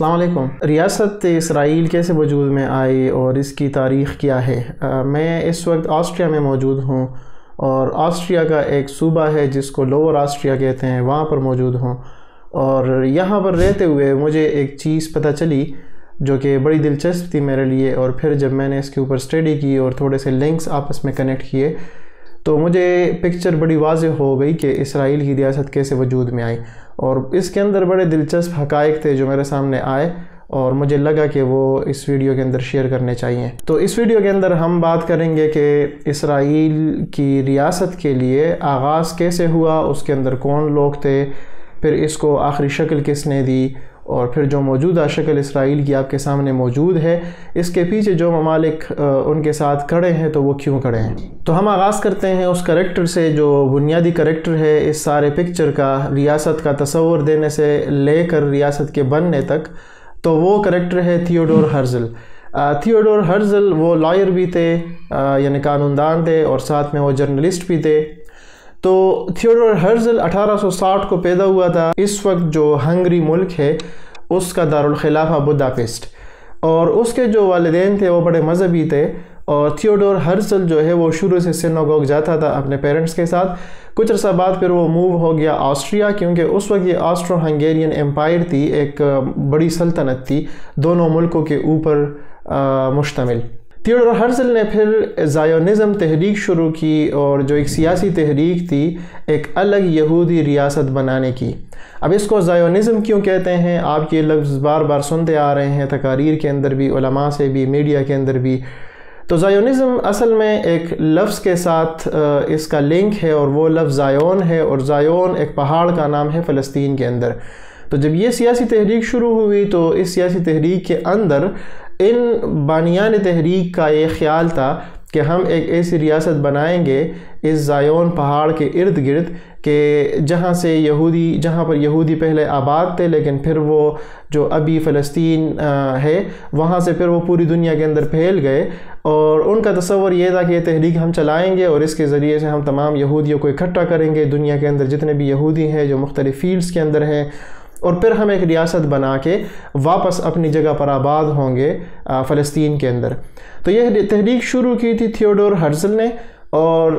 السلام علیکم۔ ریاست اسرائیل کیسے وجود میں آئی اور اس کی تاریخ کیا ہے؟ میں اس وقت آسٹریا میں موجود ہوں اور آسٹریا کا ایک صوبہ ہے جس کو لوور آسٹریا کہتے ہیں، وہاں پر موجود ہوں۔ اور یہاں پر رہتے ہوئے مجھے ایک چیز پتہ چلی جو کہ بڑی دلچسپ تھی میرے لیے اور پھر جب میں نے اس کے اوپر اسٹڈی کی اور تھوڑے سے لنکس آپس میں کنیکٹ کیے تو مجھے پکچر بڑی واضح ہو گئی کہ اسرائیل کی ریاست کیسے وجود میں آئی اور اس کے اندر بڑے دلچسپ حقائق تھے جو میرے سامنے آئے اور مجھے لگا کہ وہ اس ویڈیو کے اندر شیئر کرنے چاہیے۔ تو اس ویڈیو کے اندر ہم بات کریں گے کہ اسرائیل کی ریاست کے لیے آغاز کیسے ہوا، اس کے اندر کون لوگ تھے، پھر اس کو آخری شکل کس نے دی اور پھر جو موجودہ شکل اسرائیل کی آپ کے سامنے موجود ہے، اس کے پیچھے جو ممالک ان کے ساتھ کھڑے ہیں، تو وہ کیوں کھڑے ہیں؟ تو ہم آغاز کرتے ہیں اس کریکٹر سے جو بنیادی کریکٹر ہے، اس سارے پکچر کا، ریاست کا تصور دینے سے لے کر ریاست کے بننے تک۔ تو وہ کریکٹر ہے تھیوڈور ہرزل۔ تھیوڈور ہرزل وہ لائر بھی تھے یعنی قانون دان تھے، اور ساتھ میں وہ جرنلسٹ بھی تھے۔ تو تھیوڈور ہرزل اٹھارہ سو ساٹھ کو پیدا ہوا تھا۔ اس وقت جو ہنگری ملک ہے اس کا دارالخلافہ بداپسٹ اور اس کے جو والدین تھے وہ بڑے مذہبی تھے۔ اور تھیوڈور ہرزل جو ہے وہ شروع سے سینوگوگ جاتا تھا اپنے پیرنٹس کے ساتھ۔ کچھ عرصہ بعد پھر وہ موو ہو گیا آسٹریا، کیونکہ اس وقت یہ آسٹرو ہنگیرین امپائر تھی، ایک بڑی سلطنت تھی دونوں ملکوں کے اوپر مشتمل۔ تھیوڈور ہرزل نے پھر زائونزم تحریک شروع کی اور جو ایک سیاسی تحریک تھی، ایک الگ یہودی ریاست بنانے کی۔ اب اس کو زائونزم کیوں کہتے ہیں؟ آپ یہ لفظ بار بار سنتے آ رہے ہیں، تقاریر کے اندر بھی، علماء سے بھی، میڈیا کے اندر بھی۔ تو زائونزم اصل میں ایک لفظ کے ساتھ اس کا لنک ہے اور وہ لفظ زائون ہے اور زائون ایک پہاڑ کا نام ہے فلسطین کے اندر۔ تو جب یہ سیاسی تحریک شروع ہوئی تو اس سیاسی تحریک کے اندر ان بانیان تحریک کا یہ خیال تھا کہ ہم ایک ایسی ریاست بنائیں گے اس زائون پہاڑ کے ارد گرد کہ جہاں سے یہودی، جہاں پر یہودی پہلے آباد تھے لیکن پھر وہ جو ابھی فلسطین ہے، وہاں سے پھر وہ پوری دنیا کے اندر پھیل گئے اور ان کا تصور یہ تھا کہ یہ تحریک ہم چلائیں گے اور اس کے ذریعے سے ہم تمام یہودیوں کو اکٹھا کریں گے دنیا کے اندر جتنے بھی یہودی ہیں جو مختلف فیلڈز کے اندر ہیں اور پھر ہم ایک ریاست بنا کے واپس اپنی جگہ پر آباد ہوں گے فلسطین کے اندر۔ تو یہ تحریک شروع کی تھی تھیوڈور ہرزل نے اور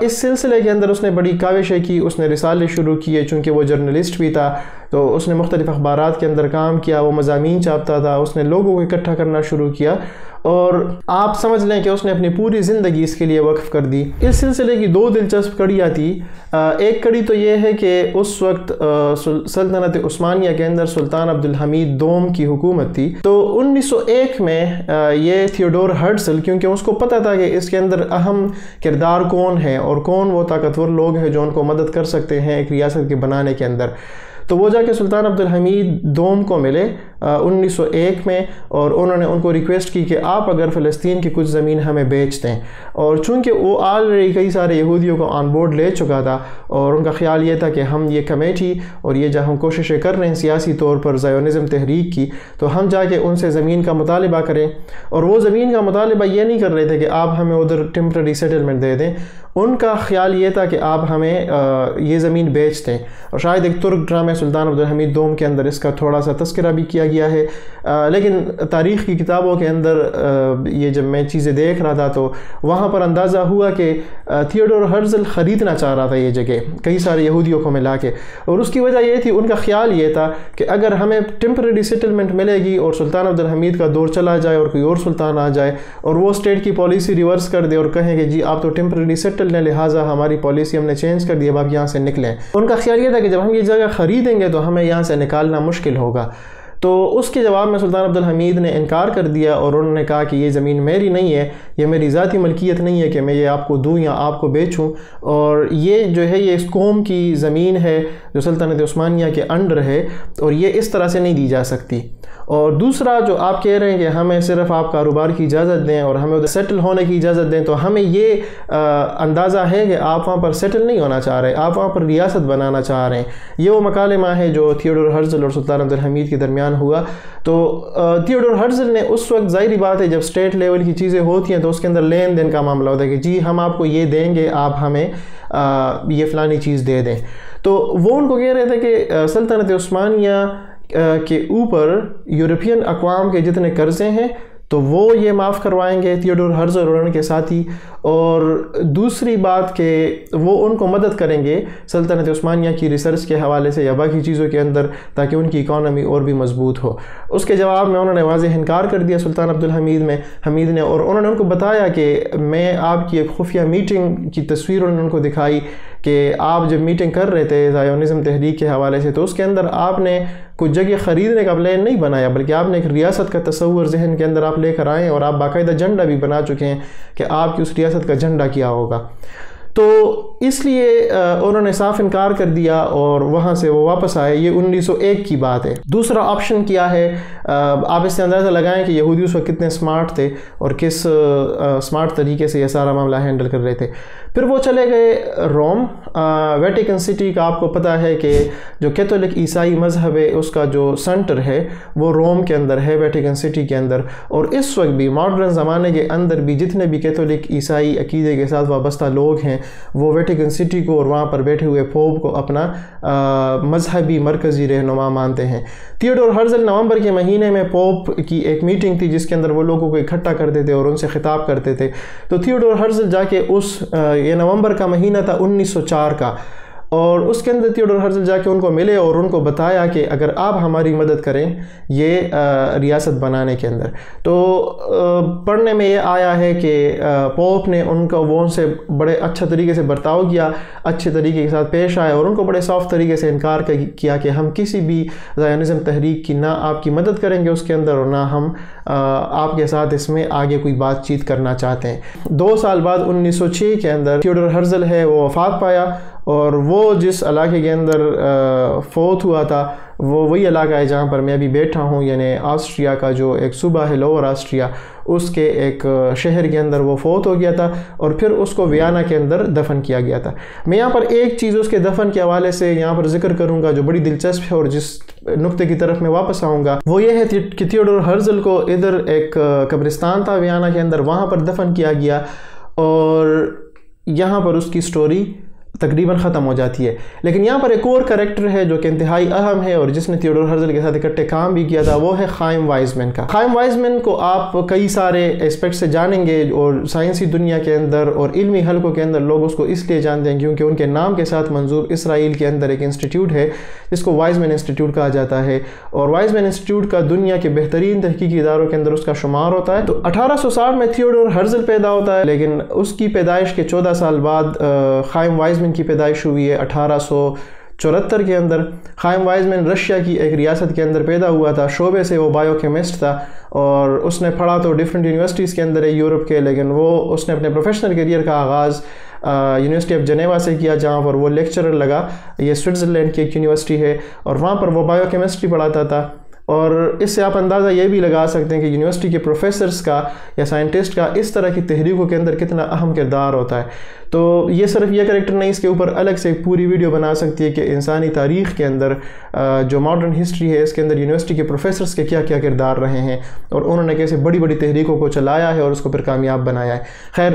اس سلسلے کے اندر اس نے بڑی کاوشیں کی، اس نے رسالے شروع کیے چونکہ وہ جرنلسٹ بھی تھا۔ تو اس نے مختلف اخبارات کے اندر کام کیا، وہ مضامین چاپتا تھا، اس نے لوگوں کو اکٹھا کرنا شروع کیا۔ اور آپ سمجھ لیں کہ اس نے اپنی پوری زندگی اس کے لیے وقف کر دی۔ اس سلسلے کی دو دلچسپ کڑیاں تھی ایک کڑی تو یہ ہے کہ اس وقت سلطنت عثمانیہ کے اندر سلطان عبدالحمید دوم کی حکومت تھی۔ تو انیس سو ایک میں یہ تھیوڈور ہرٹسل کیونکہ اس کو پتہ تھا کہ اس کے اندر اہم کردار کون ہے اور کون وہ طاقتور لوگ ہیں جو ان کو مدد کر سکتے ہیں ایک ریاست کے بنانے کے اندر۔ تو وہ جا کے سلطان عبدالحمید دوم کو ملے۔ انیس سو ایک میں، اور انہوں نے ان کو ریکویسٹ کی کہ آپ اگر فلسطین کی کچھ زمین ہمیں بیچ دیں۔ اور چونکہ وہ آلریڈی کئی سارے یہودیوں کو آن بورڈ لے چکا تھا، اور ان کا خیال یہ تھا کہ ہم یہ کمیٹی اور یہ جب ہم کوششیں کر رہے ہیں سیاسی طور پر زیونزم تحریک کی، تو ہم جا کے ان سے زمین کا مطالبہ کریں۔ اور وہ زمین کا مطالبہ یہ نہیں کر رہے تھے کہ آپ ہمیں ادھر ٹیمپرری سیٹلمنٹ دے دیں۔ ان کا خیال یہ تھا کہ آپ ہمیں یہ زمین بیچ دیں۔ اور شاید ایک ترک ڈرامے سلطان عبدالحمید دوم کے اندر اس کا تھوڑا سا تذکرہ بھی کیا گیا ہے۔ لیکن تاریخ کی کتابوں کے اندر یہ جب میں چیزیں دیکھ رہا تھا تو وہاں پر اندازہ ہوا کہ تھیوڈور ہرزل خریدنا چاہ رہا تھا یہ جگہ، کئی سارے یہودیوں کو ملا کے۔ اور اس کی وجہ یہ تھی، ان کا خیال یہ تھا کہ اگر ہمیں ٹیمپرری سیٹلمنٹ ملے گی اور سلطان عبدالحمید کا دور چلا جائے اور کوئی اور سلطان آ جائے اور وہ اسٹیٹ کی پالیسی ریورس کر دے اور کہیں کہ جی آپ تو ٹیمپرری سیٹل لیں، لہٰذا ہماری پالیسی ہم نے چینج کر دی، اب آپ یہاں سے نکلیں۔ ان کا خیال یہ تھا کہ جب ہم یہ جگہ خریدیں گے تو ہمیں یہاں سے نکالنا مشکل ہوگا۔ تو اس کے جواب میں سلطان عبدالحمید نے انکار کر دیا اور انہوں نے کہا کہ یہ زمین میری نہیں ہے، یہ میری ذاتی ملکیت نہیں ہے کہ میں یہ آپ کو دوں یا آپ کو بیچوں۔ اور یہ جو ہے، یہ اس قوم کی زمین ہے جو سلطنت عثمانیہ کے انڈر ہے اور یہ اس طرح سے نہیں دی جا سکتی۔ اور دوسرا جو آپ کہہ رہے ہیں کہ ہمیں صرف آپ کاروبار کی اجازت دیں اور ہمیں ادھر سیٹل ہونے کی اجازت دیں، تو ہمیں یہ اندازہ ہے کہ آپ وہاں پر سیٹل نہیں ہونا چاہ رہے، آپ وہاں پر ریاست بنانا چاہ رہے ہیں۔ یہ وہ مکالمہ ہے جو تھیوڈور ہرزل اور سلطان عبدالحمید کے درمیان ہوا۔ تو تھیوڈور ہرزل نے اس وقت ظاہری بات ہے، جب اسٹیٹ لیول کی چیزیں ہوتی ہیں تو اس کے اندر لین دین کا معاملہ ہوتا ہے کہ جی ہم آپ کو یہ دیں گے، آپ ہمیں یہ فلانی چیز دے دیں۔ تو وہ ان کو کہہ رہے تھے کہ سلطنت عثمانیہ کے اوپر یورپین اقوام کے جتنے قرضے ہیں، تو وہ یہ معاف کروائیں گے تھیوڈور ہرزر اور ان کے ساتھی۔ اور دوسری بات کہ وہ ان کو مدد کریں گے سلطنت عثمانیہ کی ریسرچ کے حوالے سے یا باقی چیزوں کے اندر تاکہ ان کی اکانومی اور بھی مضبوط ہو۔ اس کے جواب میں انہوں نے واضح انکار کر دیا سلطان عبدالحمید میں۔ حمید نے، اور انہوں نے ان کو بتایا کہ میں آپ کی ایک خفیہ میٹنگ کی تصویر انہوں نے ان کو دکھائی کہ آپ جب میٹنگ کر رہے تھے زائونزم تحریک کے حوالے سے، تو اس کے اندر آپ نے کچھ جگہ خریدنے کا پلان نہیں بنایا، بلکہ آپ نے ایک ریاست کا تصور ذہن کے اندر آپ لے کر آئے اور آپ باقاعدہ جھنڈا بھی بنا چکے ہیں کہ آپ کی اس ریاست کا جھنڈا کیا ہوگا۔ تو اس لیے انہوں نے صاف انکار کر دیا اور وہاں سے وہ واپس آئے۔ یہ انیس سو ایک کی بات ہے۔ دوسرا آپشن کیا ہے؟ آپ اس سے اندازہ لگائیں کہ یہودی اس وقت کتنے سمارٹ تھے اور کس سمارٹ طریقے سے یہ سارا معاملہ ہینڈل کر رہے تھے۔ پھر وہ چلے گئے روم ویٹیکن سٹی کا آپ کو پتہ ہے کہ جو کیتھولک عیسائی مذہب ہے، اس کا جو سنٹر ہے، وہ روم کے اندر ہے، ویٹیکن سٹی کے اندر۔ اور اس وقت بھی ماڈرن زمانے کے اندر بھی جتنے بھی کیتھولک عیسائی عقیدے کے ساتھ وابستہ لوگ ہیں، وہ ویٹیکن سٹی کو اور وہاں پر بیٹھے ہوئے پوپ کو اپنا مذہبی مرکزی رہنما مانتے ہیں۔ تھیوڈور ہرزل نومبر کے مہینے میں پوپ کی ایک میٹنگ تھی، جس کے اندر وہ لوگوں کو اکٹھا کرتے تھے اور ان سے خطاب کرتے تھے۔ تو تھیوڈور ہرزل جا کے اس یہ نومبر کا مہینہ تھا انیس سو چار کا۔ اور اس کے اندر تھیوڈور ہرزل جا کے ان کو ملے اور ان کو بتایا کہ اگر آپ ہماری مدد کریں یہ ریاست بنانے کے اندر۔ تو پڑھنے میں یہ آیا ہے کہ پوپ نے ان کو وہ ان سے بڑے اچھا طریقے سے برتاؤ کیا، اچھے طریقے کے ساتھ پیش آئے اور ان کو بڑے سافٹ طریقے سے انکار کیا کہ ہم کسی بھی زائنزم تحریک کی نہ آپ کی مدد کریں گے اس کے اندر اور نہ ہم آپ کے ساتھ اس میں آگے کوئی بات چیت کرنا چاہتے ہیں۔ دو سال بعد انیس سو چھ کے اندر تھیوڈر ہرزل ہے، وہ وفات پایا۔ اور وہ جس علاقے کے اندر فوت ہوا تھا، وہ وہی علاقہ ہے جہاں پر میں ابھی بیٹھا ہوں یعنی آسٹریا کا جو ایک صوبہ ہے لوور آسٹریا اس کے ایک شہر کے اندر وہ فوت ہو گیا تھا اور پھر اس کو ویانا کے اندر دفن کیا گیا تھا۔ میں یہاں پر ایک چیز اس کے دفن کے حوالے سے یہاں پر ذکر کروں گا جو بڑی دلچسپ ہے اور جس نقطے کی طرف میں واپس آؤں گا۔ وہ یہ ہے کہ تھیوڈور ہرزل کو ادھر ایک قبرستان تھا ویانا کے اندر، وہاں پر دفن کیا گیا اور یہاں پر اس کی سٹوری تقریباً ختم ہو جاتی ہے۔ لیکن یہاں پر ایک اور کریکٹر ہے جو کہ انتہائی اہم ہے اور جس نے تھیوڈور ہرزل کے ساتھ اکٹھے کام بھی کیا تھا، وہ ہے خائم وائزمن کا۔ خائم وائزمن کو آپ کئی سارے اسپیکٹ سے جانیں گے اور سائنسی دنیا کے اندر اور علمی حلقوں کے اندر لوگ اس کو اس لیے جانتے ہیں کیونکہ ان کے نام کے ساتھ منظور اسرائیل کے اندر ایک انسٹیٹیوٹ ہے، جس کو وائزمن انسٹیٹیوٹ کہا جاتا ہے۔ اور وائزمن انسٹیٹیوٹ کا دنیا کے بہترین تحقیقی اداروں کے اندر اس کا شمار ہوتا ہے۔ تو اٹھارہ سو ساٹھ میں تھیوڈور ہرزل پیدا ہوتا ہے، لیکن اس کی پیدائش کے چودہ سال بعد خائم وائزمن کی پیدائش ہوئی ہے اٹھارہ سو چورہتر کے اندر۔ خائم وائزمن رشیا کی ایک ریاست کے اندر پیدا ہوا تھا، شعبے سے وہ بائیو کیمسٹ تھا اور اس نے پڑھا تو ڈیفرنٹ یونیورسٹیز کے اندر ہے، یورپ کے، لیکن وہ اس نے اپنے پروفیشنل کیریئر کا آغاز یونیورسٹی آف جنیوا سے کیا، جہاں پر وہ لیکچرر لگا۔ یہ سوئٹزرلینڈ کی ایک یونیورسٹی ہے اور وہاں پر وہ بائیو کیمسٹری پڑھاتا تھا۔ اور اس سے آپ اندازہ یہ بھی لگا سکتے ہیں کہ یونیورسٹی کے پروفیسرز کا یا سائنٹسٹ کا اس طرح کی تحریکوں کے اندر کتنا اہم کردار ہوتا ہے۔ تو یہ صرف یہ کریکٹر نہیں، اس کے اوپر الگ سے ایک پوری ویڈیو بنا سکتی ہے کہ انسانی تاریخ کے اندر جو ماڈرن ہسٹری ہے، اس کے اندر یونیورسٹی کے پروفیسرز کے کیا کیا کردار رہے ہیں اور انہوں نے کیسے بڑی بڑی تحریکوں کو چلایا ہے اور اس کو پھر کامیاب بنایا ہے۔ خیر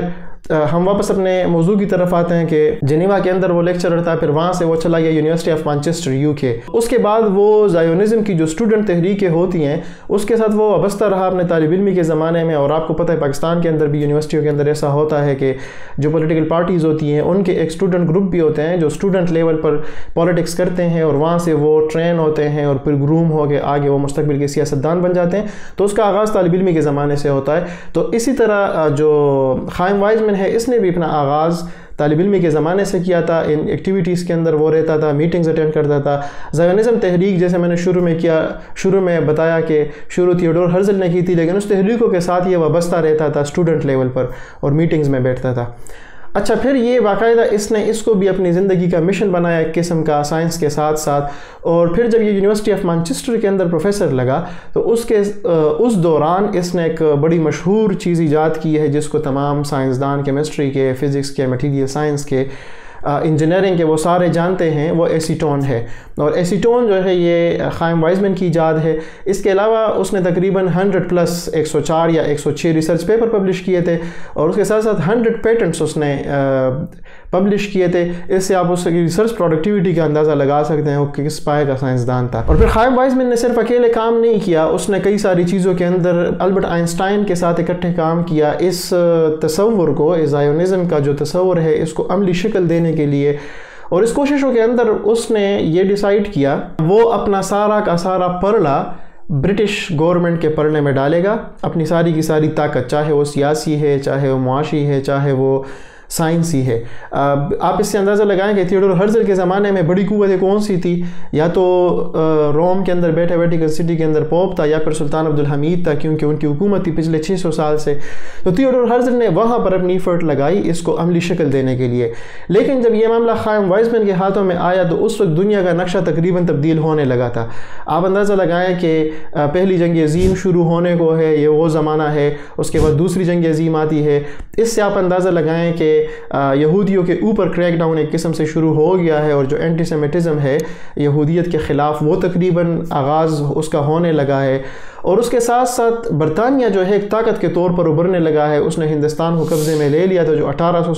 ہم واپس اپنے موضوع کی طرف آتے ہیں کہ جنیوا کے اندر وہ لیکچرر تھا، پھر وہاں سے وہ چلا گیا یونیورسٹی آف مانچسٹر یو کے اس کے بعد وہ زائونزم کی جو اسٹوڈنٹ تحریکیں ہوتی ہیں، اس کے ساتھ وہ وابستہ رہا اپنے طالب علمی کے زمانے میں، اور آپ کو پتہ ہے پاکستان کے اندر بھی یونیورسٹیوں کے اندر ایسا ہوتا ہے کہ جو پولیٹیکل پارٹیز ہوتی ہیں، ان کے ایک اسٹوڈنٹ گروپ بھی ہوتے ہیں جو اسٹوڈنٹ لیول پر پالیٹکس کرتے ہیں، اور وہاں سے وہ ٹرین ہوتے ہیں اور پھر گروم ہو کے آگے وہ مستقبل کے سیاستدان بن جاتے ہیں۔ تو اس کا آغاز طالب علمی کے زمانے سے ہوتا ہے۔ تو اسی طرح جو خائم چیئرمین ہے، اس نے بھی اپنا آغاز طالب علمی کے زمانے سے کیا تھا۔ ان ایکٹیویٹیز کے اندر وہ رہتا تھا میٹنگز اٹینڈ کرتا تھا۔ زیونزم تحریک جیسے میں نے شروع میں کیا، شروع میں بتایا کہ شروع تھیوڈور ہرزل نے کی تھی، لیکن اس تحریکوں کے ساتھ یہ وابستہ رہتا تھا اسٹوڈنٹ لیول پر اور میٹنگز میں بیٹھتا تھا۔ اچھا پھر یہ باقاعدہ اس نے اس کو بھی اپنی زندگی کا مشن بنایا ایک قسم کا سائنس کے ساتھ ساتھ، اور پھر جب یہ یونیورسٹی آف مانچسٹر کے اندر پروفیسر لگا، تو اس کے اس دوران اس نے ایک بڑی مشہور چیز ایجاد کی ہے، جس کو تمام سائنسدان کیمسٹری کے فزکس کے میٹیریل سائنس کے انجینئرنگ کے وہ سارے جانتے ہیں، وہ ایسیٹون ہے۔ اور ایسیٹون جو ہے، یہ خائم وائزمن کی ایجاد ہے۔ اس کے علاوہ اس نے تقریباً ہنڈریڈ پلس ایک سو چار یا ایک سو چھ ریسرچ پیپر پبلش کیے تھے۔ اور اس کے ساتھ ساتھ ہنڈریڈ پیٹنٹس اس نے پبلش کیے تھے، اس سے آپ اس کی ریسرچ پروڈکٹیوٹی کا اندازہ لگا سکتے ہیں وہ کس پائے کا سائنسدان تھا۔ اور پھر خائم وائزمن نے صرف اکیلے کام نہیں کیا، اس نے کئی ساری چیزوں کے اندر البرٹ آئنسٹائن کے ساتھ اکٹھے کام کیا۔ اس تصور کو ایزائونزم کا جو تصور ہے، اس کو عملی شکل دینے کے لیے اور اس کوششوں کے اندر اس نے یہ ڈیسائیڈ کیا، وہ اپنا سارا کا سارا پرلا برٹش گورنمنٹ کے پڑھنے میں ڈالے گا۔ اپنی ساری کی ساری طاقت، چاہے وہ سیاسی ہے، چاہے وہ معاشی ہے، چاہے وہ سائنسی ہے۔ آپ اس سے اندازہ لگائیں کہ تھیوڈور ہرزل کے زمانے میں بڑی قوتیں کون سی تھی؟ یا تو روم کے اندر بیٹھے ویٹیکن سٹی کے اندر پوپ تھا، یا پھر سلطان عبدالحمید تھا، کیونکہ ان کی حکومت تھی پچھلے چھ سو سال سے۔ تو تھیوڈور ہرزل نے وہاں پر اپنی فرٹ لگائی اس کو عملی شکل دینے کے لیے۔ لیکن جب یہ معاملہ خائم وائزمن کے ہاتھوں میں آیا تو اس وقت دنیا کا نقشہ تقریباً تبدیل ہونے لگا تھا۔ آپ اندازہ لگائیں کہ پہلی جنگ عظیم شروع ہونے کو ہے، یہ وہ زمانہ ہے، اس کے بعد دوسری جنگ عظیم آتی ہے۔ اس سے آپ اندازہ لگائیں کہ یہودیوں کے اوپر کریک ڈاؤن ایک قسم سے شروع ہو گیا ہے اور جو اینٹی سیمیٹزم ہے، یہودیت کے خلاف وہ تقریباً آغاز اس کا ہونے لگا ہے۔ اور اس کے ساتھ ساتھ برطانیہ جو ہے ایک طاقت کے طور پر ابھرنے لگا ہے۔ اس نے ہندوستان کو قبضے میں لے لیا تھا جو اٹھارہ سو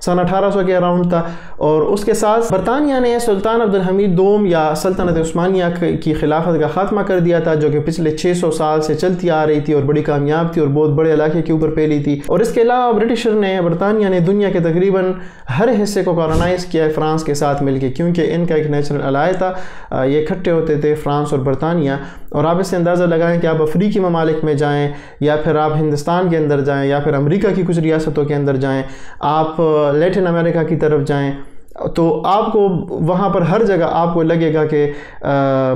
سن اٹھارہ سو کے اراؤنڈ تھا۔ اور اس کے ساتھ برطانیہ نے سلطان عبدالحمید دوم یا سلطنت عثمانیہ کی خلافت کا خاتمہ کر دیا تھا، جو کہ پچھلے چھ سو سال سے چلتی آ رہی تھی اور بڑی کامیاب تھی اور بہت بڑے علاقے کے اوپر پھیلی تھی۔ اور اس کے علاوہ برٹشر نے، برطانیہ نے دنیا کے تقریباً ہر حصے کو کارنائز کیا ہے فرانس کے ساتھ مل کے، کیونکہ ان کا ایک نیچرل علائے تھا۔ یہ اکٹھے ہوتے تھے فرانس اور برطانیہ۔ اور آپ اس سے اندازہ لگائیں کہ آپ افریقی ممالک میں جائیں یا پھر آپ ہندوستان کے اندر جائیں یا پھر امریکہ کی کچھ ریاستوں کے اندر جائیں، آپ لیٹن امریکہ کی طرف جائیں تو آپ کو وہاں پر ہر جگہ آپ کو لگے گا کہ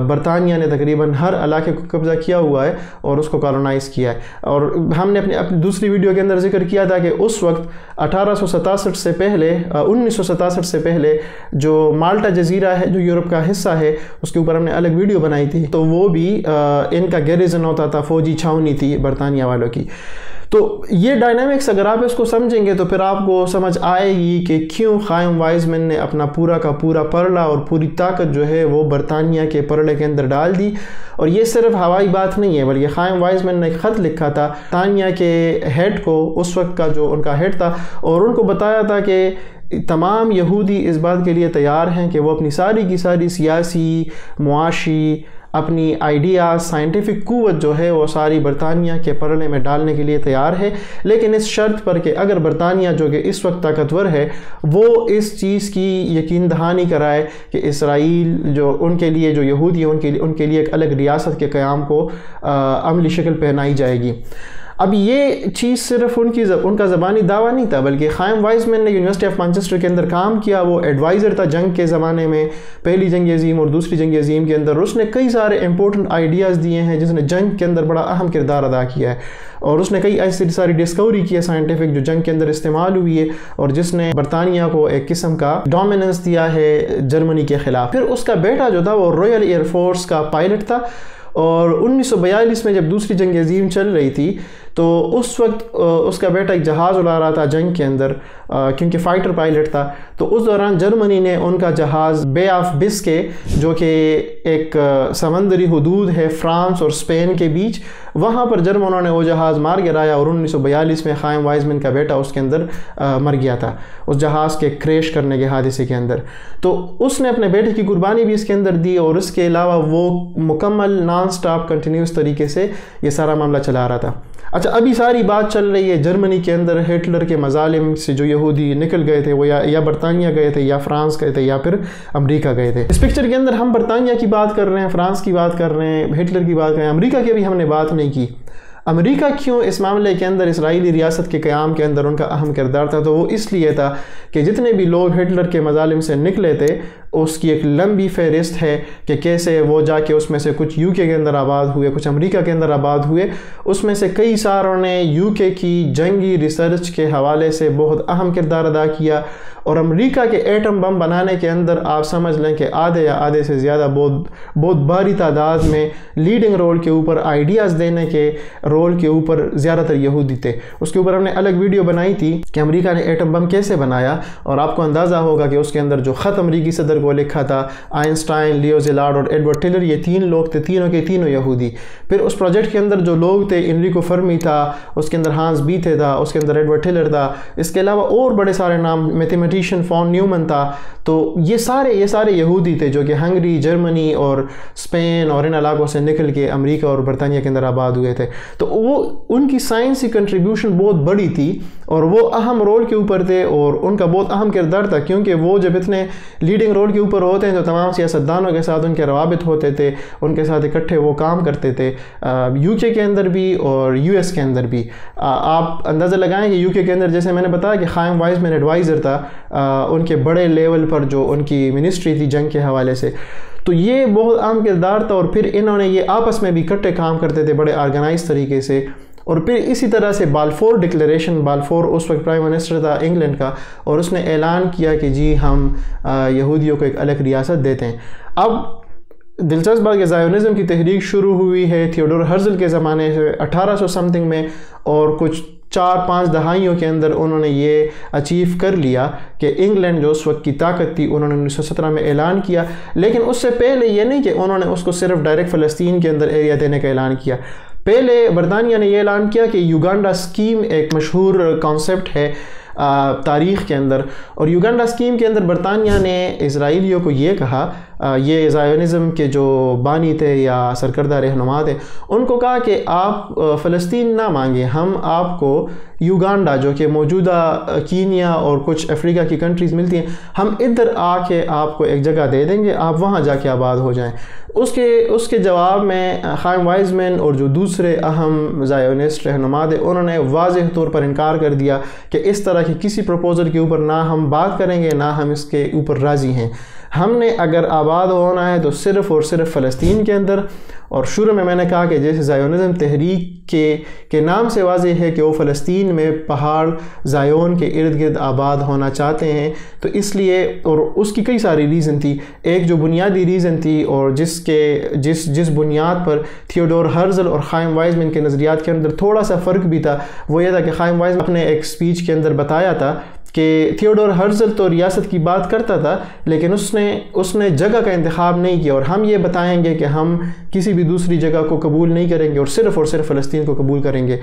برطانیہ نے تقریباً ہر علاقے کو قبضہ کیا ہوا ہے اور اس کو کالونائز کیا ہے۔ اور ہم نے اپنی اپنی دوسری ویڈیو کے اندر ذکر کیا تھا کہ اس وقت اٹھارہ سو ستاسٹھ سے پہلے انیس سو ستاسٹھ سے پہلے جو مالٹا جزیرہ ہے، جو یورپ کا حصہ ہے، اس کے اوپر ہم نے الگ ویڈیو بنائی تھی۔ تو وہ بھی ان کا گیریزن ہوتا تھا، فوجی چھاؤنی تھی برطانیہ والوں کی۔ تو یہ ڈائنامکس اگر آپ اس کو سمجھیں گے تو پھر آپ کو سمجھ آئے گی کہ کیوں خائم وائزمن نے اپنا پورا کا پورا پرلا اور پوری طاقت جو ہے وہ برطانیہ کے پرلے کے اندر ڈال دی۔ اور یہ صرف ہوائی بات نہیں ہے، بلکہ خائم وائزمن نے ایک خط لکھا تھا، برطانیہ کے ہیڈ کو اس وقت کا جو ان کا ہیڈ تھا، اور ان کو بتایا تھا کہ تمام یہودی اس بات کے لیے تیار ہیں کہ وہ اپنی ساری کی ساری سیاسی معاشی اپنی آئیڈیا سائنٹیفک قوت جو ہے وہ ساری برطانیہ کے پرلے میں ڈالنے کے لیے تیار ہے۔ لیکن اس شرط پر کہ اگر برطانیہ جو کہ اس وقت طاقتور ہے، وہ اس چیز کی یقین دہانی کرائے کہ اسرائیل جو ان کے لیے جو یہودی ہیں، ان کے لیے، ان کے لیے ایک الگ ریاست کے قیام کو عملی شکل پہنائی جائے گی۔ اب یہ چیز صرف ان کی ان کا زبانی دعویٰ نہیں تھا، بلکہ خائم وائزمن نے یونیورسٹی آف مانچسٹر کے اندر کام کیا، وہ ایڈوائزر تھا جنگ کے زمانے میں، پہلی جنگ عظیم اور دوسری جنگ عظیم کے اندر۔ اس نے کئی سارے امپورٹنٹ آئیڈیاز دیے ہیں جس نے جنگ کے اندر بڑا اہم کردار ادا کیا ہے۔ اور اس نے کئی ایسی ساری ڈسکوری کی ہے سائنٹیفک جو جنگ کے اندر استعمال ہوئی ہے اور جس نے برطانیہ کو ایک قسم کا ڈومیننس دیا ہے جرمنی کے خلاف۔ پھر اس کا بیٹا جو تھا وہ رویل ایئر فورس کا پائلٹ تھا اور انیس سو بیالیس میں جب دوسری جنگ عظیم چل رہی تھی تو اس وقت اس کا بیٹا ایک جہاز اڑا رہا تھا جنگ کے اندر کیونکہ فائٹر پائلٹ تھا۔ تو اس دوران جرمنی نے ان کا جہاز بے آف بس کے جو کہ ایک سمندری حدود ہے فرانس اور اسپین کے بیچ وہاں پر جرمنوں نے وہ جہاز مار گرایا اور انیس سو بیالیس میں خائم وائزمن کا بیٹا اس کے اندر مر گیا تھا، اس جہاز کے کریش کرنے کے حادثے کے اندر۔ تو اس نے اپنے بیٹے کی قربانی بھی اس کے اندر دی اور اس کے علاوہ وہ مکمل نان سٹاپ کنٹینیوس طریقے سے یہ سارا معاملہ چلا رہا تھا۔ اچھا ابھی ساری بات چل رہی ہے جرمنی کے اندر، ہٹلر کے مظالم سے جو یہودی نکل گئے تھے، وہ یا برطانیہ گئے تھے، یا فرانس گئے تھے، یا پھر امریکہ گئے تھے۔ اس پکچر کے اندر ہم برطانیہ کی بات کر رہے ہیں، فرانس کی بات کر رہے ہیں، ہٹلر کی بات کر رہے ہیں، امریکہ کی بھی ہم نے بات نہیں کی۔ امریکہ کیوں اس معاملے کے اندر اسرائیلی ریاست کے قیام کے اندر ان کا اہم کردار تھا تو وہ اس لیے تھا کہ جتنے بھی لوگ ہٹلر کے مظالم سے نکلے تھے، اس کی ایک لمبی فہرست ہے کہ کیسے وہ جا کے اس میں سے کچھ یو کے کے اندر آباد ہوئے، کچھ امریکہ کے اندر آباد ہوئے۔ اس میں سے کئی ساروں نے یو کے کی جنگی ریسرچ کے حوالے سے بہت اہم کردار ادا کیا۔ اور امریکہ کے ایٹم بم بنانے کے اندر آپ سمجھ لیں کہ آدھے یا آدھے سے زیادہ بہت بہت باری تعداد میں لیڈنگ رول کے اوپر آئیڈیاز دینے کے رول کے اوپر زیادہ تر یہودی تھے۔ اس کے اوپر ہم نے الگ ویڈیو بنائی تھی کہ امریکہ نے ایٹم بم کیسے بنایا اور آپ کو اندازہ ہوگا کہ اس کے اندر جو خط امریکی صدر کو لکھا تھا، آئنسٹائن، لیو زیلارڈ اور ایڈورڈ ٹیلر، یہ تین لوگ تھے، تینوں کے تینوں یہودی۔ پھر اس پروجیکٹ کے اندر جو لوگ تھے، انریکو فرمی تھا، اس کے اندر ہانس بیتھے تھا، اس کے اندر ایڈورڈ ٹیلر تھا۔ اس کے علاوہ اور بڑے سارے نام میتھمیٹیشین فون نیومن تھا تو یہ سارے یہ سارے یہودی تھے جو کہ ہنگری جرمنی اور اسپین اور ان علاقوں سے نکل کے امریکہ اور برطانیہ کے اندر آباد ہوئے تھے تو وہ ان کی سائنسی کنٹریبیوشن بہت بڑی تھی اور وہ اہم رول کے اوپر تھے اور ان کا بہت اہم کردار تھا کیونکہ وہ جب اتنے لیڈنگ رول کے اوپر ہوتے ہیں تو تمام سیاستدانوں کے ساتھ ان کے روابط ہوتے تھے ان کے ساتھ اکٹھے وہ کام کرتے تھے یو کے کے اندر بھی اور یو ایس کے اندر بھی آپ اندازہ لگائیں کہ یو کے کے اندر جیسے میں نے بتایا کہ خائم وائز مین ایڈوائزر تھا ان کے بڑے لیول پر جو ان کی منسٹری تھی جنگ کے حوالے سے۔ تو یہ بہت عام کردار تھا اور پھر انہوں نے یہ آپس میں بھی کٹے کام کرتے تھے بڑے آرگنائز طریقے سے۔ اور پھر اسی طرح سے بالفور ڈکلیریشن بالفور اس وقت پرائم منسٹر تھا انگلینڈ کا اور اس نے اعلان کیا کہ جی ہم یہودیوں کو ایک الگ ریاست دیتے ہیں۔ اب دلچسپ بات کہ زائونزم کی تحریک شروع ہوئی ہے تھیوڈور ہرزل کے زمانے سے، اٹھارہ سو سمتنگ میں اور کچھ چار پانچ دہائیوں کے اندر انہوں نے یہ اچیو کر لیا کہ انگلینڈ جو اس وقت کی طاقت تھی، انہوں نے انیس سو سترہ میں اعلان کیا۔ لیکن اس سے پہلے یہ نہیں کہ انہوں نے اس کو صرف ڈائریکٹ فلسطین کے اندر ایریا دینے کا اعلان کیا۔ پہلے برطانیہ نے یہ اعلان کیا کہ یوگانڈا سکیم ایک مشہور کانسیپٹ ہے تاریخ کے اندر۔ اور یوگنڈا اسکیم کے اندر برطانیہ نے اسرائیلیوں کو یہ کہا یہ زائونزم کے جو بانی تھے یا سرکردہ رہنما تھے، ان کو کہا کہ آپ فلسطین نہ مانگیں، ہم آپ کو یوگانڈا، جو کہ موجودہ کینیا اور کچھ افریقہ کی کنٹریز ملتی ہیں، ہم ادھر آ کے آپ کو ایک جگہ دے دیں گے، آپ وہاں جا کے آباد ہو جائیں۔ اس کے اس کے جواب میں خائم وائز مین اور جو دوسرے اہم زائونسٹ رہنما تھے، انہوں نے واضح طور پر انکار کر دیا کہ اس طرح کی کسی پروپوزل کے اوپر نہ ہم بات کریں گے، نہ ہم اس کے اوپر راضی ہیں۔ ہم نے اگر آباد آباد ہونا ہے تو صرف اور صرف فلسطین کے اندر۔ اور شروع میں میں نے کہا کہ جیسے زائونزم تحریک کے کے نام سے واضح ہے کہ وہ فلسطین میں پہاڑ، زائون کے ارد گرد آباد ہونا چاہتے ہیں۔ تو اس لیے، اور اس کی کئی ساری ریزن تھی۔ ایک جو بنیادی ریزن تھی، اور جس کے، جس جس بنیاد پر تھیوڈور ہرزل اور خائم وائزمن کے نظریات کے اندر تھوڑا سا فرق بھی تھا، وہ یہ تھا کہ خائم وائز اپنے ایک سپیچ کے اندر بتایا تھا کہ تھیوڈور ہرزل تو ریاست کی بات کرتا تھا، لیکن اس نے اس نے جگہ کا انتخاب نہیں کیا اور ہم یہ بتائیں گے کہ ہم کسی بھی دوسری جگہ کو قبول نہیں کریں گے اور صرف اور صرف فلسطین کو قبول کریں گے۔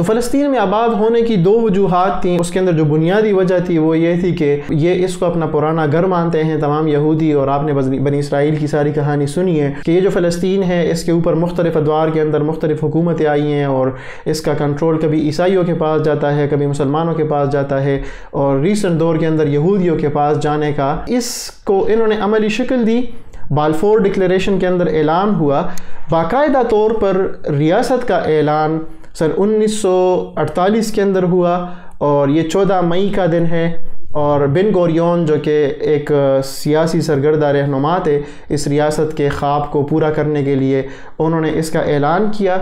تو فلسطین میں آباد ہونے کی دو وجوہات تھیں۔ اس کے اندر جو بنیادی وجہ تھی وہ یہ تھی کہ یہ اس کو اپنا پرانا گھر مانتے ہیں، تمام یہودی اور آپ نے بنی اسرائیل کی ساری کہانی سنی ہے کہ یہ جو فلسطین ہے، اس کے اوپر مختلف ادوار کے اندر مختلف حکومتیں آئی ہیں اور اس کا کنٹرول کبھی عیسائیوں کے پاس جاتا ہے، کبھی مسلمانوں کے پاس جاتا ہے اور ریسنٹ دور کے اندر یہودیوں کے پاس جانے کا۔ اس کو انہوں نے عملی شکل دی۔ بالفور ڈکلیریشن کے اندر اعلان ہوا۔ باقاعدہ طور پر ریاست کا اعلان سن انیس سو اڑتالیس کے اندر ہوا اور یہ چودہ مئی کا دن ہے اور بن گوریون جو کہ ایک سیاسی سرگردہ رہنما تھے اس ریاست کے خواب کو پورا کرنے کے لیے انہوں نے اس کا اعلان کیا۔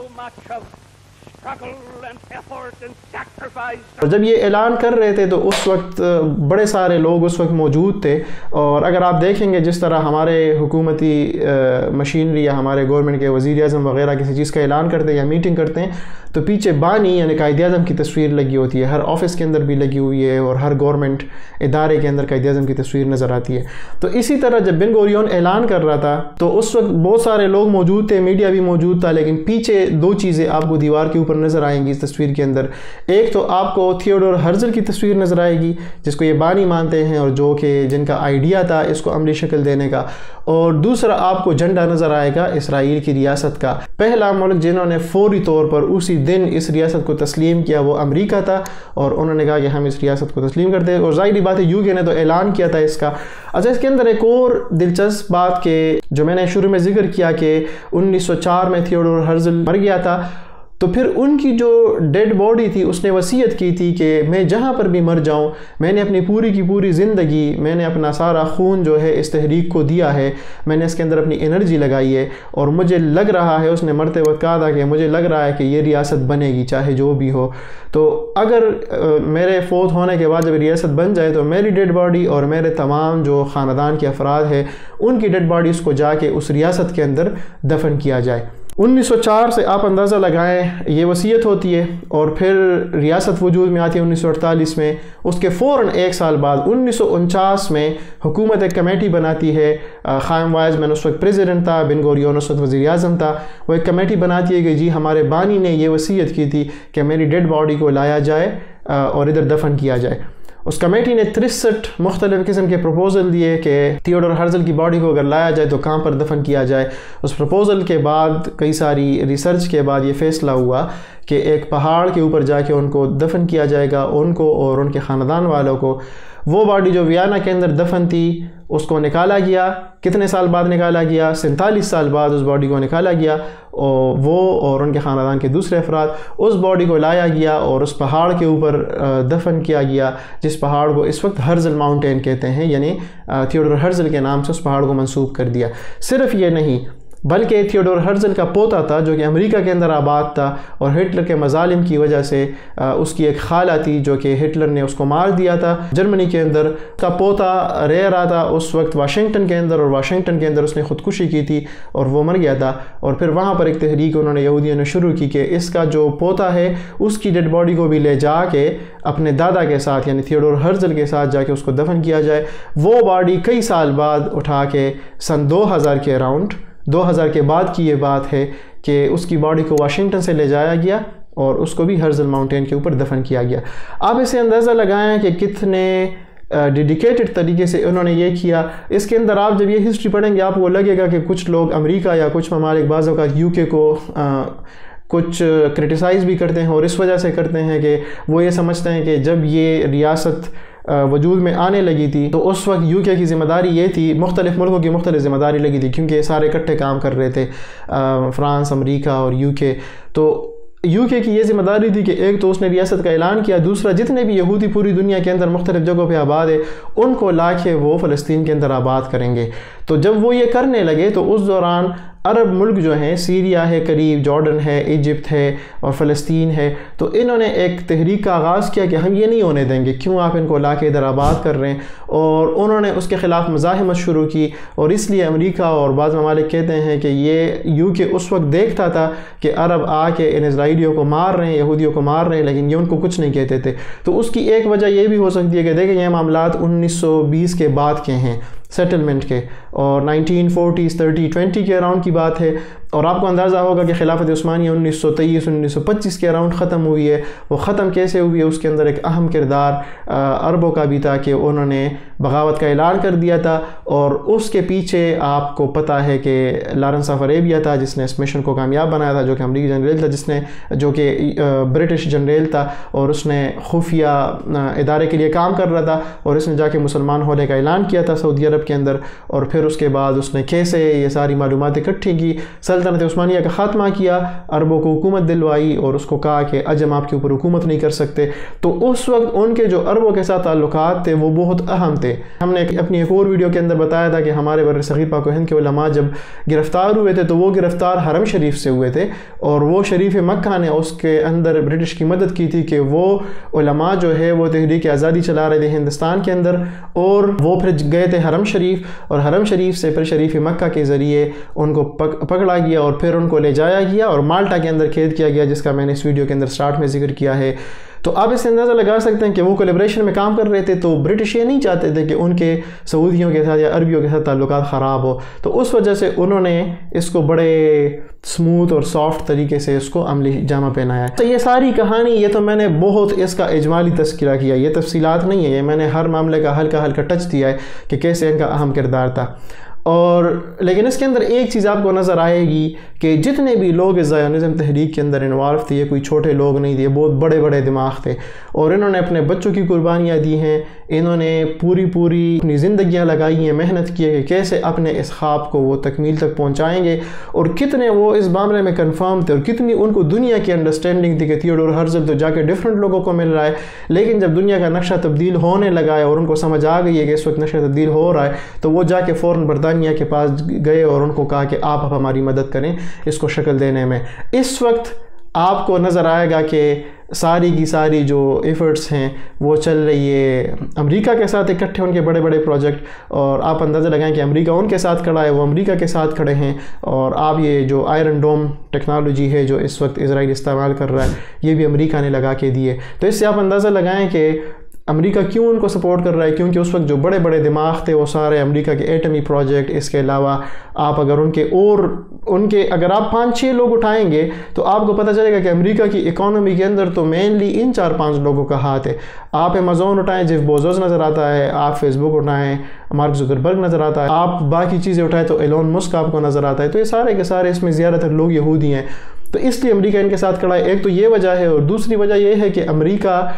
Oh much of اور جب یہ اعلان کر رہے تھے تو اس وقت بڑے سارے لوگ اس وقت موجود تھے۔ اور اگر آپ دیکھیں گے جس طرح ہمارے حکومتی مشینری یا ہمارے گورنمنٹ کے وزیر اعظم وغیرہ کسی چیز کا اعلان کرتے ہیں یا میٹنگ کرتے ہیں، تو پیچھے بانی یعنی قائد اعظم کی تصویر لگی ہوتی ہے۔ ہر آفس کے اندر بھی لگی ہوئی ہے اور ہر گورنمنٹ ادارے کے اندر قائد اعظم کی تصویر نظر آتی ہے۔ تو اسی طرح جب بن گوریون اعلان کر رہا تھا، تو اس وقت بہت سارے لوگ موجود تھے میڈیا بھی موجود تھا، لیکن پیچھے دو چیزیں آپ کو دیوار کے اوپر نظر آئیں گی اس تصویر کے اندر۔ ایک تو آپ کو تھیوڈور ہرزل کی تصویر نظر آئے گی، جس کو یہ بانی مانتے ہیں اور جو کہ جن کا آئیڈیا تھا اس کو عملی شکل دینے کا۔ اور دوسرا، آپ کو جھنڈا نظر آئے گا اسرائیل کی ریاست کا۔ پہلا ملک جنہوں نے فوری طور پر اسی دن اس ریاست کو تسلیم کیا وہ امریکہ تھا، اور انہوں نے کہا کہ ہم اس ریاست کو تسلیم کرتے ہیں۔ اور ظاہری بات ہے، یو کے نے تو اعلان کیا تھا اس کا۔ اچھا اس کے اندر ایک اور دلچسپ بات کہ جو میں نے شروع میں ذکر کیا کہ انیس سو چار میں تھیوڈور ہرزل مر گیا تھا۔ تو پھر ان کی جو ڈیڈ باڈی تھی، اس نے وصیت کی تھی کہ میں جہاں پر بھی مر جاؤں، میں نے اپنی پوری کی پوری زندگی، میں نے اپنا سارا خون جو ہے اس تحریک کو دیا ہے، میں نے اس کے اندر اپنی انرجی لگائی ہے اور مجھے لگ رہا ہے، اس نے مرتے وقت کہا تھا کہ مجھے لگ رہا ہے کہ یہ ریاست بنے گی، چاہے جو بھی ہو۔ تو اگر میرے فوت ہونے کے بعد جب ریاست بن جائے تو میری ڈیڈ باڈی اور میرے تمام جو خاندان کے افراد ہیں، ان کی ڈیڈ باڈیز کو جا کے اس ریاست کے اندر دفن کیا جائے۔ انیس سو چار سے آپ اندازہ لگائیں، یہ وصیت ہوتی ہے اور پھر ریاست وجود میں آتی ہے انیس سو اڑتالیس میں۔ اس کے فوراً ایک سال بعد انیس سو انچاس میں حکومت ایک کمیٹی بناتی ہے۔ خائم وائز میں اس وقت پریزیڈنٹ تھا، بن گوریون اس وقت وزیر اعظم تھا۔ وہ ایک کمیٹی بناتی ہے کہ جی ہمارے بانی نے یہ وصیت کی تھی کہ میری ڈیڈ باڈی کو لایا جائے اور ادھر دفن کیا جائے۔ اس کمیٹی نے ترسٹھ مختلف قسم کے پروپوزل دیے کہ تھیوڈر ہرزل کی باڈی کو اگر لایا جائے تو کہاں پر دفن کیا جائے۔ اس پروپوزل کے بعد کئی ساری ریسرچ کے بعد یہ فیصلہ ہوا کہ ایک پہاڑ کے اوپر جا کے ان کو دفن کیا جائے گا، ان کو اور ان کے خاندان والوں کو۔ وہ باڈی جو ویانا کے اندر دفن تھی، اس کو نکالا گیا۔ کتنے سال بعد نکالا گیا؟ سینتالیس سال بعد اس باڈی کو نکالا گیا۔ اور وہ اور ان کے خاندان کے دوسرے افراد اس باڈی کو لایا گیا اور اس پہاڑ کے اوپر دفن کیا گیا، جس پہاڑ کو اس وقت ہرزل ماؤنٹین کہتے ہیں یعنی تھیوڈر ہرزل کے نام سے اس پہاڑ کو منسوب کر دیا۔ صرف یہ نہیں بلکہ تھیوڈور ہرزل کا پوتا تھا جو کہ امریکہ کے اندر آباد تھا اور ہٹلر کے مظالم کی وجہ سے اس کی ایک خالہ تھی جو کہ ہٹلر نے اس کو مار دیا تھا۔ جرمنی کے اندر کا پوتا رہ رہا تھا۔ اس وقت واشنگٹن کے اندر اور واشنگٹن کے اندر اس نے خودکشی کی تھی اور وہ مر گیا تھا۔ اور پھر وہاں پر ایک تحریک انہوں نے یہودیوں نے شروع کی کہ اس کا جو پوتا ہے، اس کی ڈیڈ باڈی کو بھی لے جا کے اپنے دادا کے ساتھ یعنی تھیوڈور ہرزل کے ساتھ جا کے اس کو دفن کیا جائے۔ وہ باڈی کئی سال بعد اٹھا کے سن دو ہزار کے اراؤنڈ دو ہزار کے بعد کی یہ بات ہے کہ اس کی باڈی کو واشنگٹن سے لے جایا گیا اور اس کو بھی ہرزل ماؤنٹین کے اوپر دفن کیا گیا۔ آپ اسے اندازہ لگائیں کہ کتنے ڈیڈیکیٹڈ طریقے سے انہوں نے یہ کیا۔ اس کے اندر آپ جب یہ ہسٹری پڑھیں گے، آپ کو لگے گا کہ کچھ لوگ امریکہ یا کچھ ممالک بعض اوقات یو کے کو کچھ کرٹیسائز بھی کرتے ہیں اور اس وجہ سے کرتے ہیں کہ وہ یہ سمجھتے ہیں کہ جب یہ ریاست وجود میں آنے لگی تھی۔ تو اس وقت یو کے کی ذمہ داری یہ تھی، مختلف ملکوں کی مختلف ذمہ داری لگی تھی، کیونکہ یہ سارے اکٹھے کام کر رہے تھے فرانس، امریکہ اور یو کے۔ تو یو کے کی یہ ذمہ داری تھی کہ ایک تو اس نے ریاست کا اعلان کیا، دوسرا جتنے بھی یہودی پوری دنیا کے اندر مختلف جگہوں پہ آباد ہے، ان کو لا کے وہ فلسطین کے اندر آباد کریں گے۔ تو جب وہ یہ کرنے لگے، تو اس دوران عرب ملک جو ہیں، سیریا ہے، قریب، جارڈن ہے، ایجپٹ ہے اور فلسطین ہے۔ تو انہوں نے ایک تحریک کا آغاز کیا کہ ہم یہ نہیں ہونے دیں گے، کیوں آپ ان کو لا کے ادھر آباد کر رہے ہیں؟ اور انہوں نے اس کے خلاف مزاحمت شروع کی اور اس لیے امریکہ اور بعض ممالک کہتے ہیں کہ یہ یو کے اس وقت دیکھتا تھا کہ عرب آ کے ان اسرائیلیوں کو مار رہے ہیں، یہودیوں کو مار رہے ہیں، لیکن یہ ان کو کچھ نہیں کہتے تھے۔ تو اس کی ایک وجہ یہ بھی ہو سکتی ہے کہ دیکھیں، یہ معاملات انیس سو بیس کے بعد کے ہیں۔ سیٹلمنٹ کے اور نائنٹین فورٹیز تھرٹی ٹوینٹی کے اراؤنڈ کی بات ہے اور آپ کو اندازہ ہوگا کہ خلافت عثمانیہ انیس سو تیئیس، انیس سو پچیس کے اراؤنڈ ختم ہوئی ہے۔ وہ ختم کیسے ہوئی ہے؟ اس کے اندر ایک اہم کردار عربوں کا بھی تھا کہ انہوں نے بغاوت کا اعلان کر دیا تھا اور اس کے پیچھے آپ کو پتہ ہے کہ لارنس آف عریبیہ تھا، جس نے اس مشن کو کامیاب بنایا تھا، جو کہ امریکی جنریل تھا، جس نے جو کہ برٹش جنریل تھا اور اس نے خفیہ ادارے کے لیے کام کر رہا تھا اور اس نے جا کے مسلمان ہونے کا اعلان کیا تھا سعودی عرب کے اندر اور پھر اس کے بعد اس نے کیسے یہ ساری معلومات اکٹھی کی؟ سر سلطنت عثمانیہ کا خاتمہ کیا، عربوں کو حکومت دلوائی اور اس کو کہا کہ عجم آپ کے اوپر حکومت نہیں کر سکتے۔ تو اس وقت ان کے جو عربوں کے ساتھ تعلقات تھے، وہ بہت اہم تھے۔ ہم نے اپنی ایک اور ویڈیو کے اندر بتایا تھا کہ ہمارے بر صغیر پاک و ہند کے علماء جب گرفتار ہوئے تھے، تو وہ گرفتار حرم شریف سے ہوئے تھے۔ اور وہ شریف مکہ نے اس کے اندر برٹش کی مدد کی تھی کہ وہ علماء جو ہے، وہ تحریک آزادی چلا رہے تھے ہندوستان کے اندر۔ اور وہ پھر گئے تھے حرم شریف۔ اور حرم شریف سے پھر شریف مکہ کے ذریعے ان کو پکڑا گیا اور پھر ان کو لے جایا گیا اور مالٹا کے اندر قید کیا گیا، جس کا میں نے اس ویڈیو کے اندر سٹارٹ میں ذکر کیا ہے۔ تو آپ اس سے اندازہ لگا سکتے ہیں کہ وہ کولیبریشن میں کام کر رہے تھے، تو برٹش یہ نہیں چاہتے تھے کہ ان کے سعودیوں کے ساتھ یا عربیوں کے ساتھ تعلقات خراب ہو۔ تو اس وجہ سے انہوں نے اس کو بڑے سموتھ اور سافٹ طریقے سے اس کو عملی جامع پہنایا۔ ہے تو یہ ساری کہانی، یہ تو میں نے بہت اس کا اجمالی تذکرہ کیا۔ یہ تفصیلات نہیں ہے یہ میں نے ہر معاملے کا ہلکا ہلکا ٹچ دیا ہے کہ کیسے ان کا اہم کردار تھا۔ اور لیکن اس کے اندر ایک چیز آپ کو نظر آئے گی کہ جتنے بھی لوگ اس زائنزم تحریک کے اندر انوالو تھے، یہ کوئی چھوٹے لوگ نہیں تھے بہت بڑے بڑے دماغ تھے۔ اور انہوں نے اپنے بچوں کی قربانیاں دی ہیں، انہوں نے پوری پوری اپنی زندگیاں لگائی ہیں، محنت کی ہے کہ کیسے اپنے اس خواب کو وہ تکمیل تک پہنچائیں گے۔ اور کتنے وہ اس معاملے میں کنفرم تھے اور کتنی ان کو دنیا کی انڈرسٹینڈنگ تھی کہ تھیوڈور ہرزل تو جا کے ڈفرنٹ لوگوں کو مل رہا ہے۔ لیکن جب دنیا کا نقشہ تبدیل ہونے لگا ہے اور ان کو سمجھ آ گئی ہے کہ اس وقت نقشہ تبدیل ہو رہا ہے، تو وہ جا کے فوراً برطانیہ کے پاس گئے اور ان کو کہا کہ آپ اب ہماری مدد کریں اس کو شکل دینے میں۔ اس وقت آپ کو نظر آئے گا کہ ساری کی ساری جو ایفرٹس ہیں وہ چل رہی ہے۔ امریکہ کے ساتھ اکٹھے ان کے بڑے بڑے پروجیکٹ اور آپ اندازہ لگائیں کہ امریکہ ان کے ساتھ کھڑا ہے، وہ امریکہ کے ساتھ کھڑے ہیں۔ اور آپ یہ جو آئرن ڈوم ٹیکنالوجی ہے جو اس وقت اسرائیل استعمال کر رہا ہے، یہ بھی امریکہ نے لگا کے دیے۔ تو اس سے آپ اندازہ لگائیں کہ امریکہ کیوں ان کو سپورٹ کر رہا ہے؟ کیونکہ اس وقت جو بڑے بڑے دماغ تھے وہ سارے امریکہ کے ایٹمی پروجیکٹ، اس کے علاوہ آپ اگر ان کے اور ان کے اگر آپ پانچ چھ لوگ اٹھائیں گے تو آپ کو پتہ چلے گا کہ امریکہ کی اکانومی کے اندر تو مینلی ان چار پانچ لوگوں کا ہاتھ ہے۔ آپ امیزون اٹھائیں جیف بوزوز نظر آتا ہے، آپ فیس بک اٹھائیں مارک زکربرگ نظر آتا ہے، آپ باقی چیزیں اٹھائیں تو ایلون مسک آپ کو نظر آتا ہے۔ تو یہ سارے کے سارے اس میں زیادہ تر لوگ یہودی ہیں۔ تو اس لیے امریکہ ان کے ساتھ کھڑا ہے۔ ایک تو یہ وجہ ہے اور دوسری وجہ یہ ہے کہ امریکہ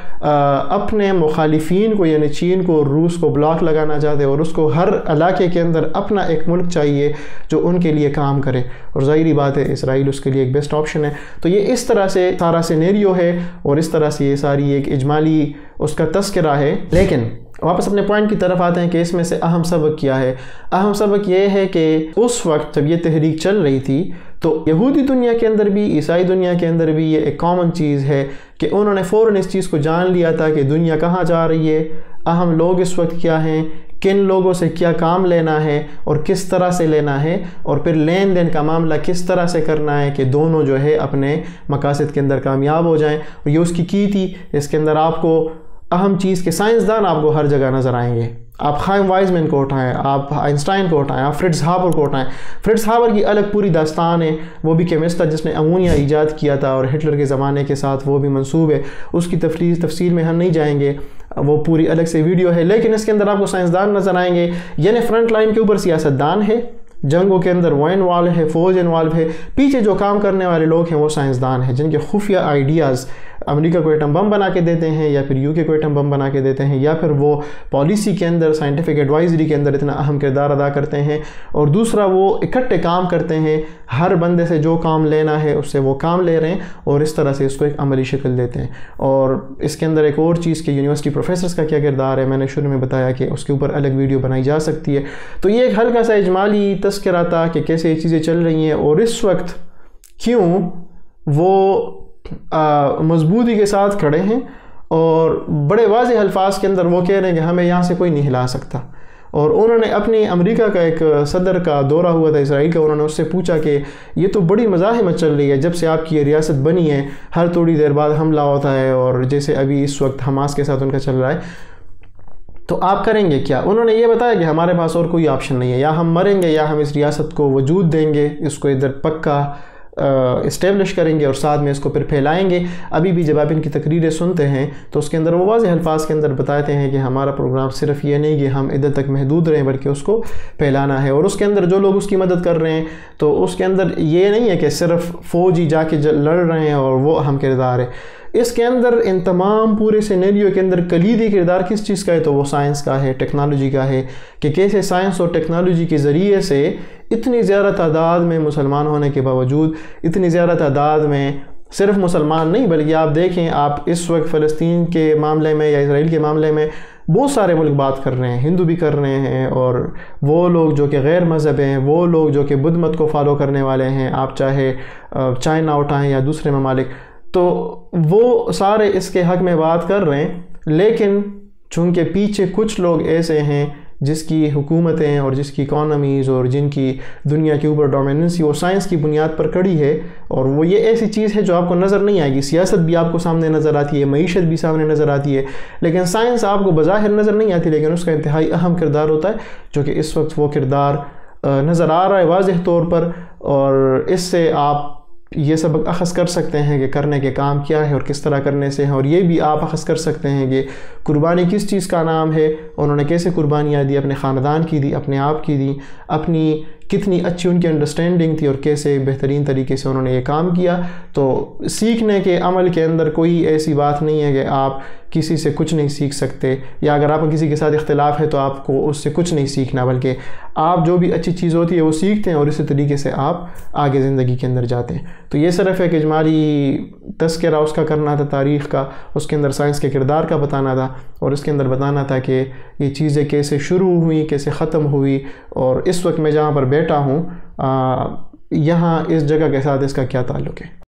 اپنے مخالفین کو یعنی چین کو، روس کو بلاک لگانا چاہتے اور اس کو ہر علاقے کے اندر اپنا ایک ملک چاہیے جو ان کے لیے کام کرے۔ اور ظاہری بات ہے، اسرائیل اس کے لیے ایک بیسٹ آپشن ہے۔ تو یہ اس طرح سے سارا سینیریو ہے اور اس طرح سے یہ ساری ایک اجمالی اس کا تذکرہ ہے۔ لیکن واپس اپنے پوائنٹ کی طرف آتے ہیں کہ اس میں سے اہم سبق کیا ہے۔ اہم سبق یہ ہے کہ اس وقت جب یہ تحریک چل رہی تھی تو یہودی دنیا کے اندر بھی، عیسائی دنیا کے اندر بھی یہ ایک کامن چیز ہے کہ انہوں نے فوراً اس چیز کو جان لیا تھا کہ دنیا کہاں جا رہی ہے، اہم لوگ اس وقت کیا ہیں، کن لوگوں سے کیا کام لینا ہے اور کس طرح سے لینا ہے اور پھر لین دین کا معاملہ کس طرح سے کرنا ہے کہ دونوں جو ہے اپنے مقاصد کے اندر کامیاب ہو جائیں۔ اور یہ اس کی کی تھی، اس کے اندر آپ کو اہم چیز کے سائنسدان آپ کو ہر جگہ نظر آئیں گے۔ آپ خائم وائزمین کو اٹھائیں آپ آئنسٹائن کو اٹھائیں آپ فرڈز ہابر کو اٹھائیں فرڈز ہابر کی الگ پوری داستان ہے، وہ بھی کیمسٹ تھا جس نے امونیا ایجاد کیا تھا اور ہٹلر کے زمانے کے ساتھ وہ بھی منصوب ہے۔ اس کی تفریح تفصیل میں ہم نہیں جائیں گے، وہ پوری الگ سے ویڈیو ہے، لیکن اس کے اندر آپ کو سائنسدان نظر آئیں گے۔ یعنی فرنٹ لائن کے اوپر سیاستدان ہے، جنگوں کے اندر وہ انوالو ہے، فوج انوالو ہے۔ پیچھے جو کام کرنے والے لوگ ہیں، وہ سائنسدان ہیں، جن کے خفیہ آئیڈیاز امریکہ کو ایٹم بم بنا کے دیتے ہیں یا پھر یو کے کو ایٹم بم بنا کے دیتے ہیں یا پھر وہ پالیسی کے اندر سائنٹیفک ایڈوائزری کے اندر اتنا اہم کردار ادا کرتے ہیں اور دوسرا وہ اکٹھے کام کرتے ہیں ہر بندے سے جو کام لینا ہے اس سے وہ کام لے رہے ہیں اور اس طرح سے اس کو ایک عملی شکل دیتے ہیں اور اس کے اندر ایک اور چیز کہ یونیورسٹی پروفیسرز کا کیا کردار ہے میں نے شروع میں بتایا کہ اس کے اوپر الگ ویڈیو بنائی جا سکتی ہے۔ تو یہ ایک ہلکا سا اجمالی تذکرہ تھا کہ کیسے یہ چیزیں چل رہی ہیں اور اس وقت کیوں وہ مضبوطی کے ساتھ کھڑے ہیں اور بڑے واضح الفاظ کے اندر وہ کہہ رہے ہیں کہ ہمیں یہاں سے کوئی نہیں ہلا سکتا۔ اور انہوں نے اپنی امریکہ کا ایک صدر کا دورہ ہوا تھا، اسرائیل کا، انہوں نے اس سے پوچھا کہ یہ تو بڑی مزاحمت چل رہی ہے، جب سے آپ کی یہ ریاست بنی ہے، ہر تھوڑی دیر بعد حملہ ہوتا ہے اور جیسے ابھی اس وقت حماس کے ساتھ ان کا چل رہا ہے۔ تو آپ کریں گے کیا؟ انہوں نے یہ بتایا کہ ہمارے پاس اور کوئی آپشن نہیں ہے، یا ہم مریں گے یا ہم اس ریاست کو وجود دیں گے، اس کو ادھر پکا اسٹیبلش کریں گے اور ساتھ میں اس کو پھر پھیلائیں گے۔ ابھی بھی جب آپ ان کی تقریریں سنتے ہیں تو اس کے اندر وہ واضح الفاظ کے اندر بتاتے ہیں کہ ہمارا پروگرام صرف یہ نہیں کہ ہم ادھر تک محدود رہیں بلکہ اس کو پھیلانا ہے۔ اور اس کے اندر جو لوگ اس کی مدد کر رہے ہیں، تو اس کے اندر یہ نہیں ہے کہ صرف فوج ہی جا کے لڑ رہے ہیں اور وہ اہم کردار ہے۔ اس کے اندر ان تمام پورے سینیریو کے اندر کلیدی کردار کس چیز کا ہے؟ تو وہ سائنس کا ہے ٹیکنالوجی کا ہے۔ کہ کیسے سائنس اور ٹیکنالوجی کے ذریعے سے اتنی زیادہ تعداد میں مسلمان ہونے کے باوجود، اتنی زیادہ تعداد میں صرف مسلمان نہیں، بلکہ آپ دیکھیں، آپ اس وقت فلسطین کے معاملے میں یا اسرائیل کے معاملے میں بہت سارے ملک بات کر رہے ہیں، ہندو بھی کر رہے ہیں، اور وہ لوگ جو کہ غیر مذہب ہیں، وہ لوگ جو کہ بدھ مت کو فالو کرنے والے ہیں۔ آپ چاہے چائنا اٹھائیں یا دوسرے ممالک تو وہ سارے اس کے حق میں بات کر رہے ہیں، لیکن چونکہ پیچھے کچھ لوگ ایسے ہیں جس کی حکومتیں اور جس کی اکانومیز اور جن کی دنیا کے اوپر ڈومیننسی وہ سائنس کی بنیاد پر کڑی ہے، اور وہ یہ ایسی چیز ہے جو آپ کو نظر نہیں آئے گی۔ سیاست بھی آپ کو سامنے نظر آتی ہے، معیشت بھی سامنے نظر آتی ہے، لیکن سائنس آپ کو بظاہر نظر نہیں آتی، لیکن اس کا انتہائی اہم کردار ہوتا ہے، جو کہ اس وقت وہ کردار نظر آ رہا ہے واضح طور پر، اور اس سے آپ یہ سبق اخذ کر سکتے ہیں کہ کرنے کے کام کیا ہے اور کس طرح کرنے سے ہیں اور یہ بھی آپ اخذ کر سکتے ہیں کہ قربانی کس چیز کا نام ہے انہوں نے کیسے قربانیاں دی، اپنے خاندان کی دی، اپنے آپ کی دی، اپنی کتنی اچھی ان کی انڈرسٹینڈنگ تھی اور کیسے بہترین طریقے سے انہوں نے یہ کام کیا۔ تو سیکھنے کے عمل کے اندر کوئی ایسی بات نہیں ہے کہ آپ کسی سے کچھ نہیں سیکھ سکتے یا اگر آپ کسی کے ساتھ اختلاف ہے تو آپ کو اس سے کچھ نہیں سیکھنا، بلکہ آپ جو بھی اچھی چیز ہوتی ہے وہ سیکھتے ہیں اور اسی طریقے سے آپ آگے زندگی کے اندر جاتے ہیں۔ تو یہ صرف ایک اجمالی تذکرہ اس کا کرنا تھا، تاریخ کا، اس کے اندر سائنس کے کردار کا بتانا تھا اور اس کے اندر بتانا تھا کہ یہ چیزیں کیسے شروع ہوئیں، کیسے ختم ہوئی اور اس وقت میں جہاں پر بیٹھ بیٹا ہوں یہاں اس جگہ کے ساتھ اس کا کیا تعلق ہے؟